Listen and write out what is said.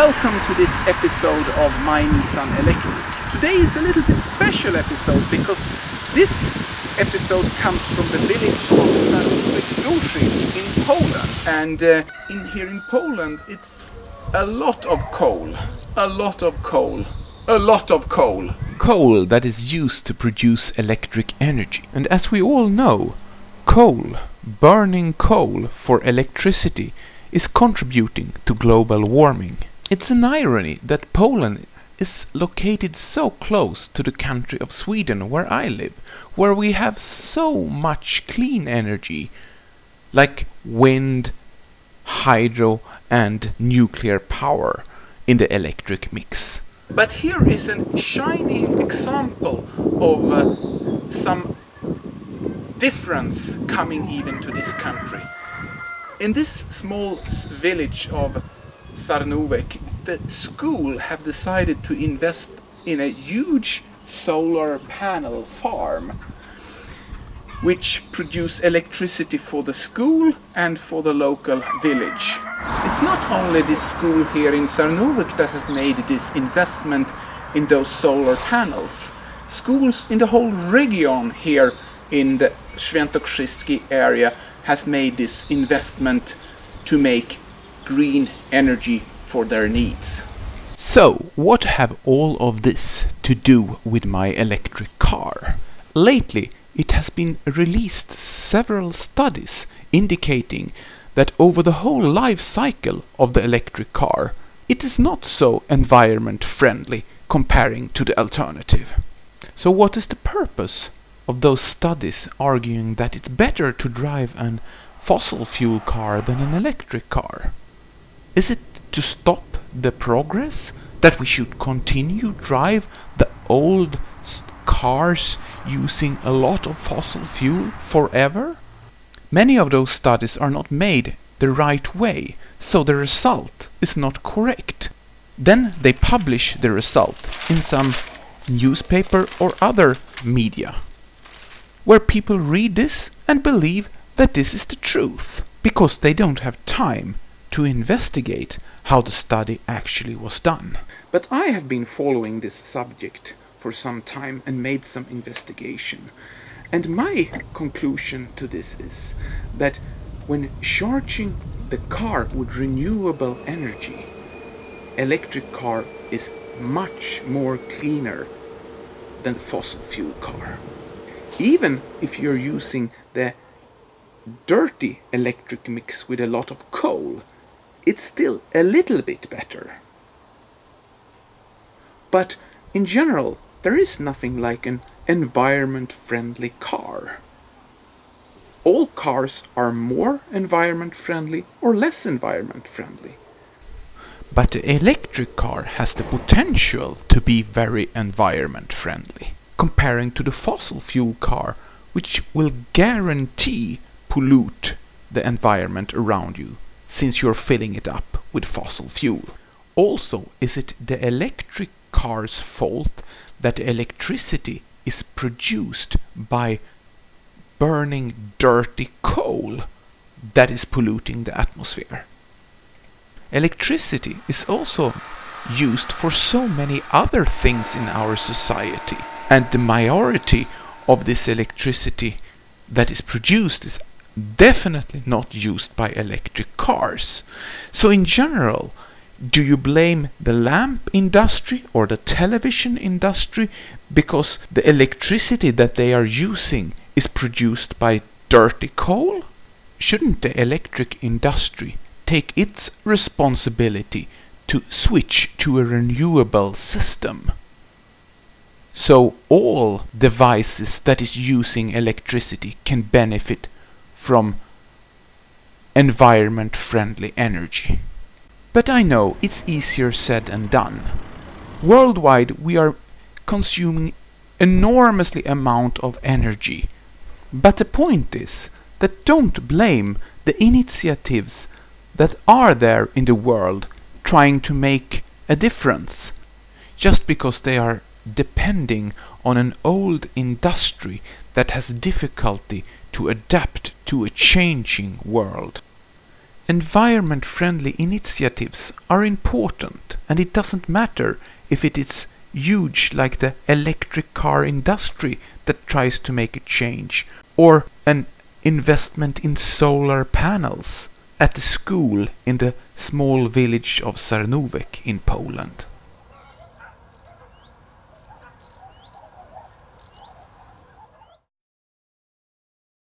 Welcome to this episode of My Nissan Electric. Today is a little bit special episode because this episode comes from the village of Sarnówek in Poland. And uh, in here in Poland it's a lot of coal. A lot of coal. A lot of coal. Coal that is used to produce electric energy. And as we all know, coal, burning coal for electricity, is contributing to global warming. It's an irony that Poland is located so close to the country of Sweden where I live, where we have so much clean energy like wind, hydro and nuclear power in the electric mix. But here is a shining example of uh, some difference coming even to this country. In this small village of Sarnowek, the school have decided to invest in a huge solar panel farm which produce electricity for the school and for the local village. It's not only this school here in Sarnowek that has made this investment in those solar panels. Schools in the whole region here in the Świętokrzyski area has made this investment to make green energy for their needs. So, what have all of this to do with my electric car? Lately, it has been released several studies indicating that over the whole life cycle of the electric car, it is not so environment friendly comparing to the alternative. So, what is the purpose of those studies arguing that it's better to drive an fossil fuel car than an electric car? Is it to stop the progress that we should continue drive the old cars using a lot of fossil fuel forever? Many of those studies are not made the right way, so the result is not correct. Then they publish the result in some newspaper or other media, where people read this and believe that this is the truth, because they don't have time to investigate how the study actually was done. But I have been following this subject for some time and made some investigation. And my conclusion to this is that when charging the car with renewable energy, electric car is much more cleaner than the fossil fuel car. Even if you're using the dirty electric mix with a lot of coal, it's still a little bit better. But in general, there is nothing like an environment friendly car. All cars are more environment friendly or less environment friendly. But the electric car has the potential to be very environment friendly, comparing to the fossil fuel car, which will guarantee pollute the environment around you, since you're filling it up with fossil fuel. Also, is it the electric car's fault that electricity is produced by burning dirty coal that is polluting the atmosphere? Electricity is also used for so many other things in our society, and the majority of this electricity that is produced is definitely not used by electric cars. So, in general, do you blame the lamp industry or the television industry because the electricity that they are using is produced by dirty coal? Shouldn't the electric industry take its responsibility to switch to a renewable system? So all devices that is using electricity can benefit from environment friendly energy. But I know it's easier said than done. Worldwide we are consuming enormously amount of energy. But the point is that don't blame the initiatives that are there in the world trying to make a difference just because they are depending on an old industry that has difficulty to adapt to a changing world. Environment-friendly initiatives are important and it doesn't matter if it is huge like the electric car industry that tries to make a change or an investment in solar panels at a school in the small village of Sarnówek in Poland.